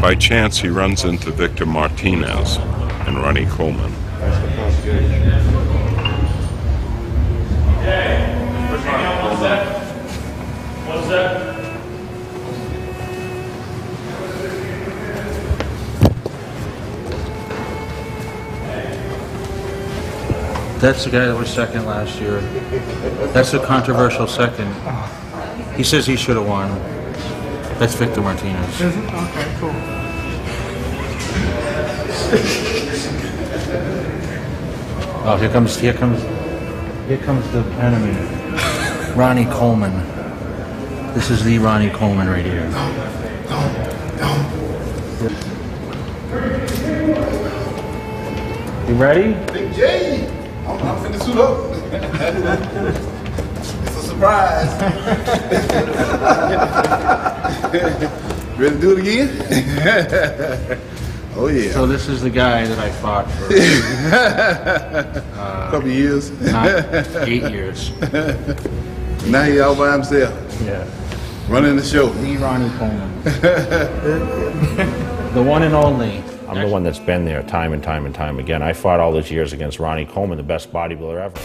By chance, he runs into Victor Martinez and Ronnie Coleman. That's the guy that was second last year. That's a controversial second. He says he should have won. That's Victor Martinez. Is it? Okay, cool. Oh, here comes, here comes, here comes the enemy. Ronnie Coleman. This is the Ronnie Coleman right here. You ready? Big J, I'm, I'm finna suit up. it's a surprise. Ready to do it again? oh yeah. So this is the guy that I fought for a uh, couple years. not eight years. now he all by himself, Yeah. running the show. The Ronnie Coleman. the one and only. I'm the one that's been there time and time and time again. I fought all those years against Ronnie Coleman, the best bodybuilder ever.